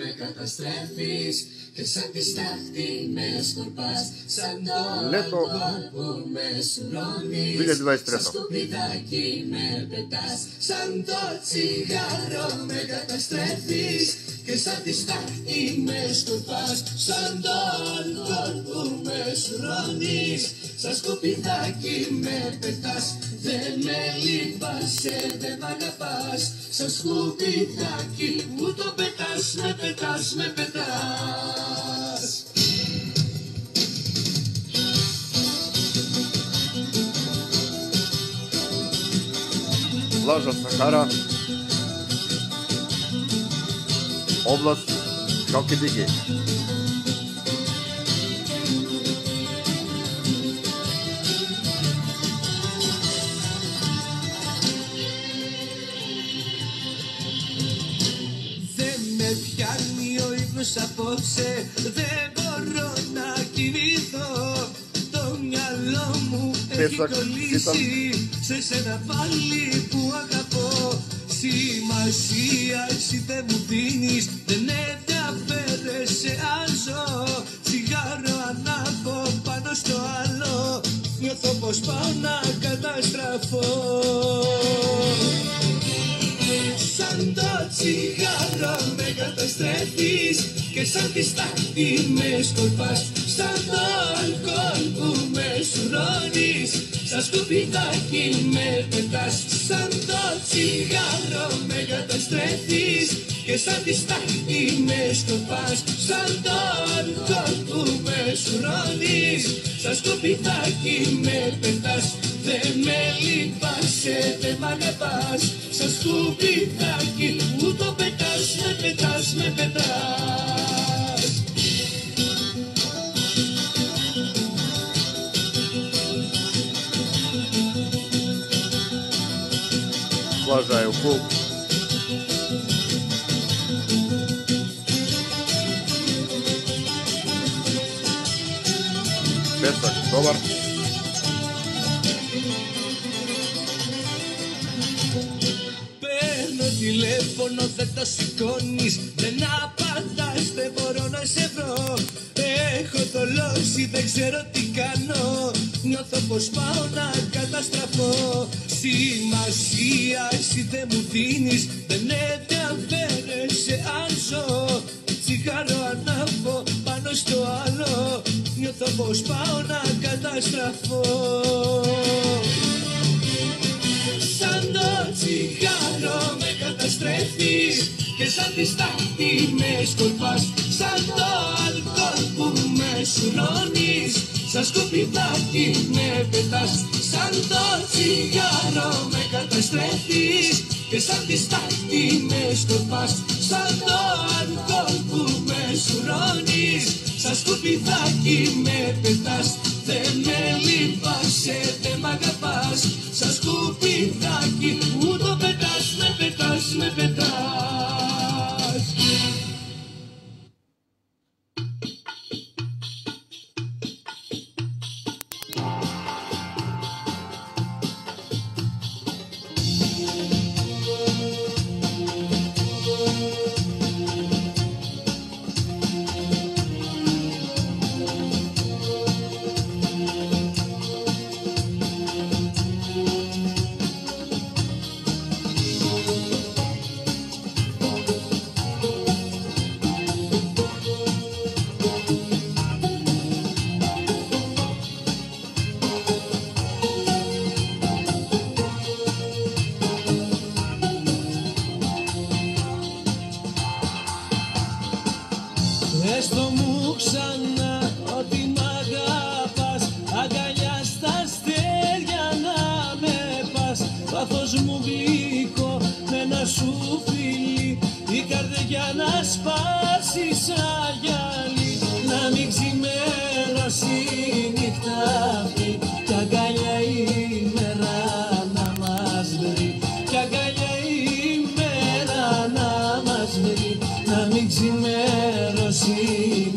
με καταστρέφεις και σαν τη στάχτη με σκορπάς Σαν το Λέτο. αλκοόλ που με σουρώνεις 2023. Σαν σκουπιδάκι με πετάς Σαν το τσιγάρο με καταστρέφεις και σαν τη στάχτη με σκορπάς Σαν το αλκοόλ που με σουρώνεις Σαν σκουπιδάκι με πετάς. Δεν με λυπάσαι, δεν μ' αγαπάς Σαν σκουπιδάκι μου το πετάς, με πετάς, με πετάς. Plaža Sahara, oblast Šalkedigi. Δεν με πιάνει ο ύπνος απόψε Δεν μπορώ να κοιμηθώ Το μυαλό μου έχει Πέσα, κολλήσει Σε σένα πάλι που αγαπώ Σημασία εσύ δεν μου δίνεις Δεν ενδιαφέρεσαι αν ζω. Τσιγάρο ανάβω πάνω στο άλλο. Νιώθω πως πάω να καταστραφώ. Σαν το τσιγάρο με καταστρέφεις Και σαν τη στάχτη με σκορπάς. Σαν το αλκοόλ που με σουρώνεις. Σαν σκουπιδάκι με πετάς. Σαν το τσιγάρο με καταστρέφεις Και σαν τη στάχτη με σκορπάς Σαν το αλκοόλ που με σουρώνεις. Σαν σκουπιδάκι με πετάς Δεν με λυπάσαι, δεν μ' αγαπάς. Σαν σκουπιδάκι μου το πετάς, με πετάς, με πετάς. Plaža je u Kuk. Pesak dobar. Παίρνω τηλέφωνο, δεν το σηκώνεις. Δεν απαντάς, δεν μπορώ να σε βρω. Έχω θολώσει, δεν ξέρω τι κάνω. Νιώθω πως πάω να καταστραφώ. Σημασία εσύ δεν μου δίνεις. Δεν ενδιαφέρεσαι αν ζω. Τσιγάρο ανάβω πάνω στο άλλο Νιώθω πως πάω να καταστραφώ. Σαν το τσιγάρο με καταστρέφεις Και σαν τη στάχτη με σκορπάς Σαν το αλκοόλ που με σουρώνεις Σαν σκουπιδάκι με πετάς. Σαν το τσιγάρο με καταστρέφεις Και σαν τη στάχτη με σκορπάς σκουπιδάκι μου Έστω μου ξανά ότι μ' αγαπάς. Αγκαλιά στα αστέρια να με πας. Πάθος μου γλυκό με ένα σου φίλι Η καρδιά να σπάσει σαν γυαλί. Να μην ξημερώσει me.